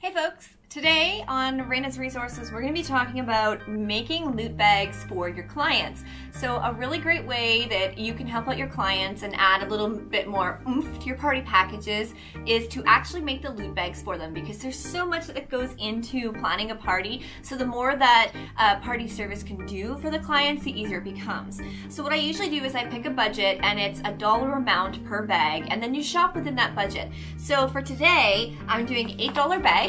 Hey folks! Today on Raina's Resources, we're going to be talking about making loot bags for your clients. So a really great way that you can help out your clients and add a little bit more oomph to your party packages is to actually make the loot bags for them because there's so much that goes into planning a party. So the more that uh, party service can do for the clients, the easier it becomes. So what I usually do is I pick a budget and it's a dollar amount per bag and then you shop within that budget. So for today, I'm doing $8 bags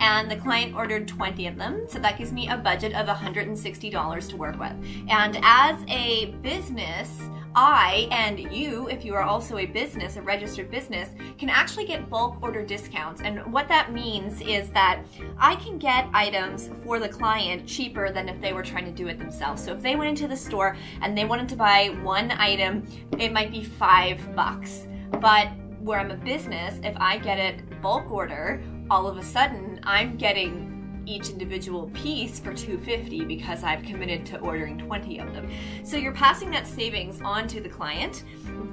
and and the client ordered 20 of them. So that gives me a budget of $160 to work with. And as a business, I and you, if you are also a business, a registered business, can actually get bulk order discounts. And what that means is that I can get items for the client cheaper than if they were trying to do it themselves. So if they went into the store and they wanted to buy one item, it might be five bucks. But where I'm a business, if I get it bulk order, all of a sudden I'm getting each individual piece for 250 because I've committed to ordering 20 of them. So you're passing that savings on to the client.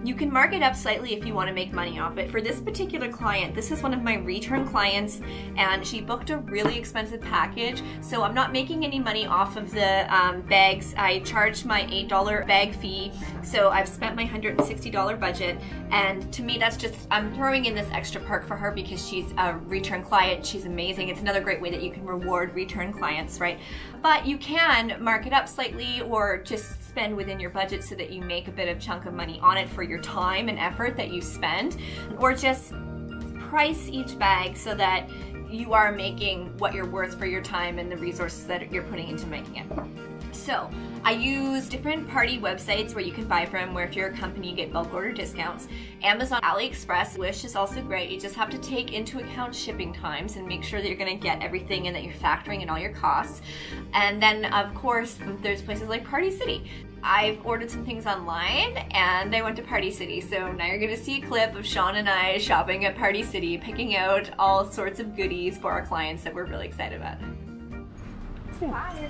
You can mark it up slightly if you want to make money off it. For this particular client, this is one of my return clients and she booked a really expensive package. So I'm not making any money off of the um, bags. I charged my $8 bag fee. So I've spent my $160 budget. And to me, that's just, I'm throwing in this extra perk for her because she's a return client. She's amazing. It's another great way that you can reward reward return clients, right? But you can mark it up slightly or just spend within your budget so that you make a bit of chunk of money on it for your time and effort that you spend, or just price each bag so that you are making what you're worth for your time and the resources that you're putting into making it. So I use different party websites where you can buy from, where if you're a company, you get bulk order discounts. Amazon, AliExpress, Wish is also great. You just have to take into account shipping times and make sure that you're gonna get everything and that you're factoring in all your costs. And then of course, there's places like Party City. I've ordered some things online and I went to Party City. So now you're gonna see a clip of Sean and I shopping at Party City, picking out all sorts of goodies for our clients that we're really excited about. Bye.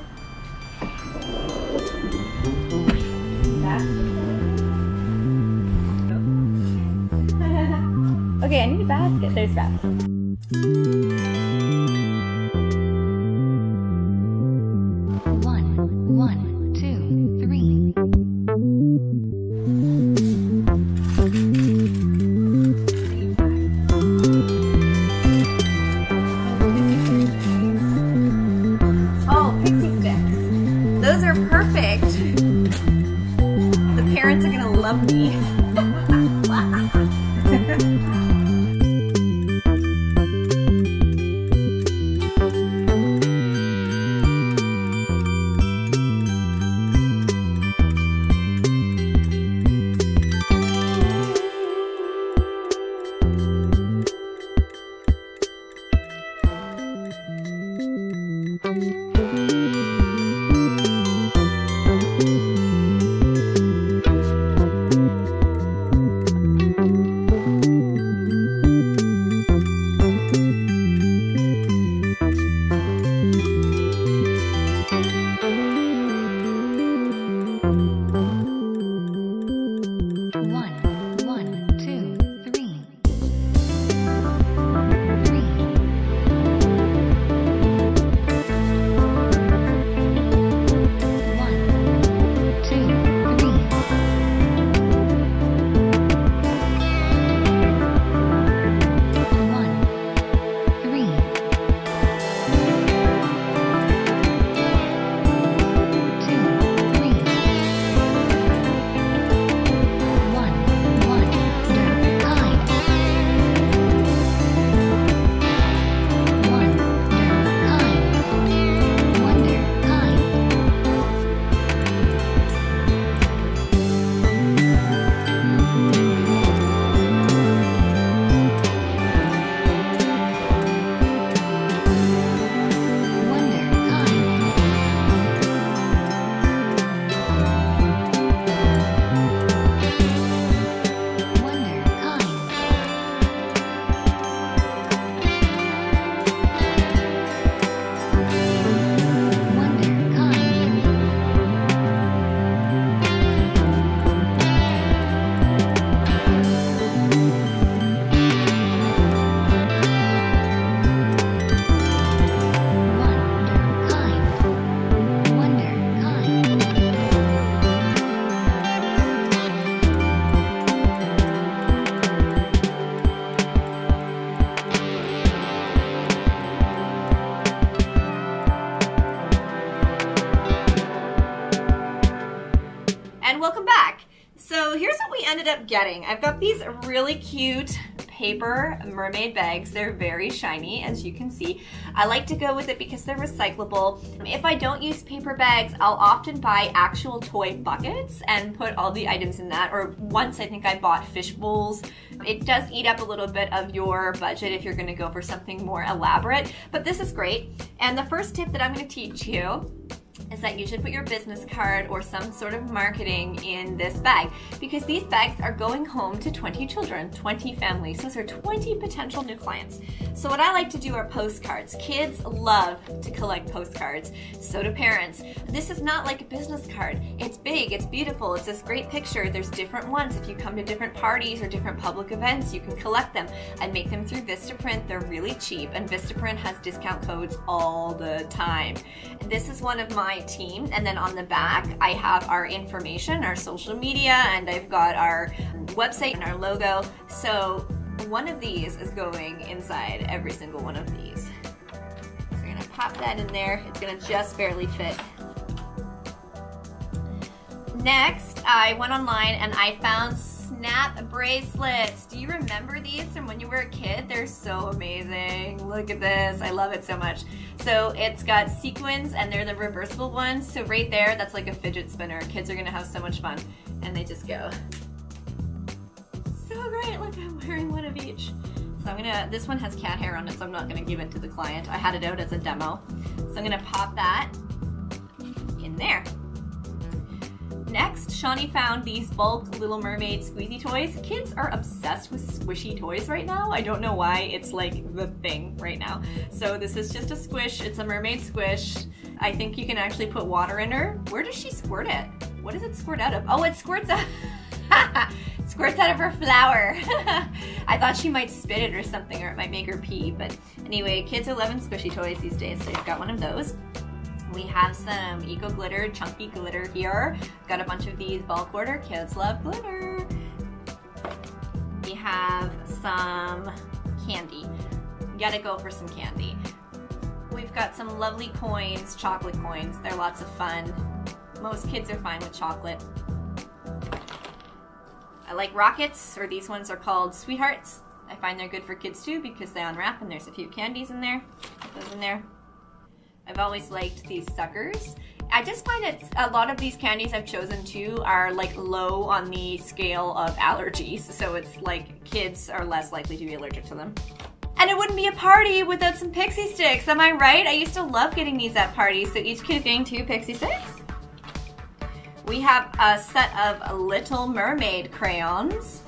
Okay, I need a basket. There's that. Getting. I've got these really cute paper mermaid bags. They're very shiny, as you can see. I like to go with it because they're recyclable. If I don't use paper bags, I'll often buy actual toy buckets and put all the items in that. Or once I think I bought fish bowls. It does eat up a little bit of your budget if you're gonna go for something more elaborate, but this is great. And the first tip that I'm gonna teach you is that you should put your business card or some sort of marketing in this bag because these bags are going home to 20 children, 20 families. Those are 20 potential new clients. So what I like to do are postcards. Kids love to collect postcards. So do parents. This is not like a business card. It's big, it's beautiful, it's this great picture. There's different ones. If you come to different parties or different public events, you can collect them. I make them through Vistaprint. They're really cheap and Vistaprint has discount codes all the time. This is one of my my team. And then on the back, I have our information, our social media, and I've got our website and our logo. So one of these is going inside every single one of these. So you're gonna pop that in there. It's gonna just barely fit. Next, I went online and I found snap bracelets. Do you remember these from when you were a kid? They're so amazing. Look at this. I love it so much. So it's got sequins and they're the reversible ones. So right there, that's like a fidget spinner. Kids are gonna have so much fun. And they just go. So great. Look, I'm wearing one of each. So I'm gonna, this one has cat hair on it, so I'm not gonna give it to the client. I had it out as a demo. So I'm gonna pop that in there. Next, Shawnee found these bulk Little Mermaid squeezy toys. Kids are obsessed with squishy toys right now. I don't know why, it's like the thing right now. So this is just a squish, it's a mermaid squish. I think you can actually put water in her. Where does she squirt it? What does it squirt out of? Oh, it squirts out, squirts out of her flower. I thought she might spit it or something or it might make her pee, but anyway, kids are loving squishy toys these days, so I've got one of those. We have some Eco Glitter, chunky glitter here. Got a bunch of these bulk order. Kids love glitter. We have some candy. gotta go for some candy. We've got some lovely coins, chocolate coins. They're lots of fun. Most kids are fine with chocolate. I like rockets, or these ones are called sweethearts. I find they're good for kids too because they unwrap and there's a few candies in there. Put those in there. I've always liked these suckers. I just find that a lot of these candies I've chosen too are like low on the scale of allergies. So it's like kids are less likely to be allergic to them. And it wouldn't be a party without some Pixy Stix, am I right? I used to love getting these at parties, so each kid getting two Pixy Stix. We have a set of Little Mermaid crayons.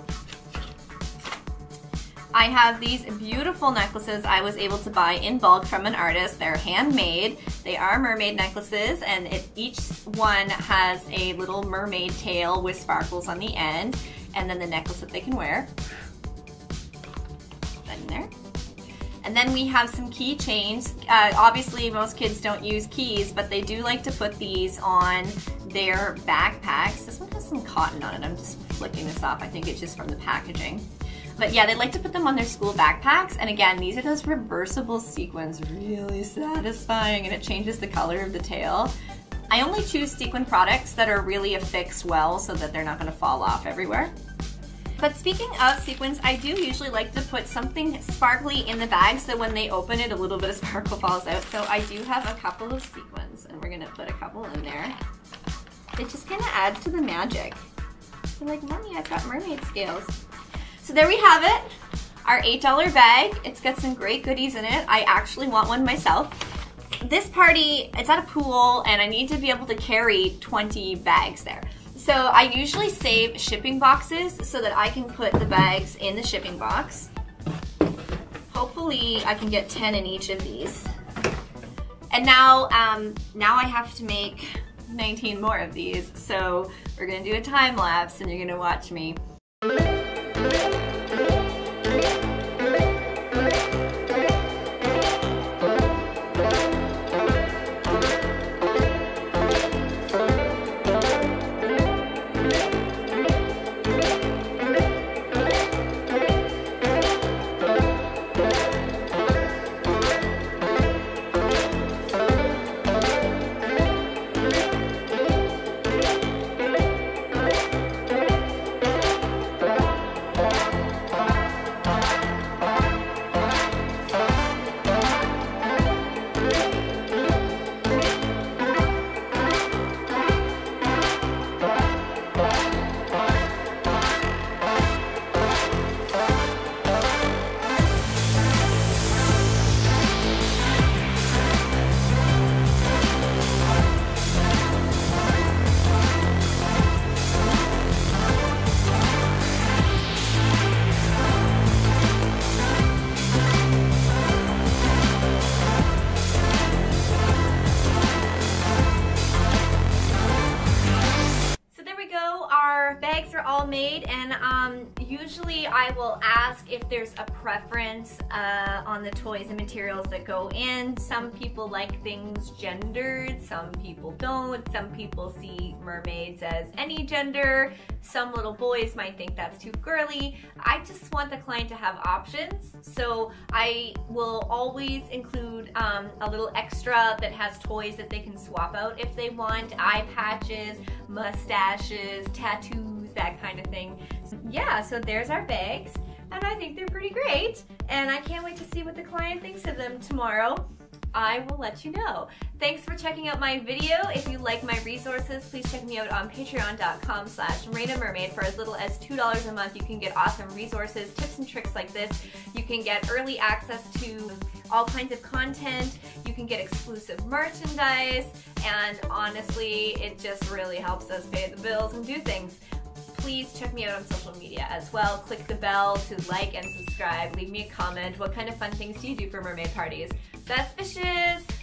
I have these beautiful necklaces I was able to buy in bulk from an artist. They're handmade. They are mermaid necklaces and it, each one has a little mermaid tail with sparkles on the end and then the necklace that they can wear. That in there. And then we have some keychains. Uh, obviously, most kids don't use keys, but they do like to put these on their backpacks. This one has some cotton on it. I'm just flicking this off. I think it's just from the packaging. But yeah, they like to put them on their school backpacks. And again, these are those reversible sequins, really satisfying, and it changes the color of the tail. I only choose sequin products that are really affixed well so that they're not gonna fall off everywhere. But speaking of sequins, I do usually like to put something sparkly in the bag so when they open it, a little bit of sparkle falls out. So I do have a couple of sequins and we're gonna put a couple in there. It just kind of adds to the magic. You're like, mommy, I've got mermaid scales. So there we have it, our $8 bag. It's got some great goodies in it. I actually want one myself. This party, it's at a pool and I need to be able to carry 20 bags there. So I usually save shipping boxes so that I can put the bags in the shipping box. Hopefully I can get 10 in each of these. And now, um, now I have to make 19 more of these. So we're gonna do a time lapse and you're gonna watch me. And um, usually I will ask if there's a preference uh, on the toys and materials that go in. Some people like things gendered, some people don't. Some people see mermaids as any gender. Some little boys might think that's too girly. I just want the client to have options. So I will always include um, a little extra that has toys that they can swap out if they want, eye patches, mustaches, tattoos, that kind of thing. Yeah, so there's our bags and I think they're pretty great and I can't wait to see what the client thinks of them tomorrow. I will let you know. Thanks for checking out my video. If you like my resources, please check me out on patreon.com slash Mermaid. For as little as $2 a month, you can get awesome resources, tips and tricks like this. You can get early access to all kinds of content. You can get exclusive merchandise. And honestly, it just really helps us pay the bills and do things please check me out on social media as well. Click the bell to like and subscribe. Leave me a comment. What kind of fun things do you do for mermaid parties? Best wishes!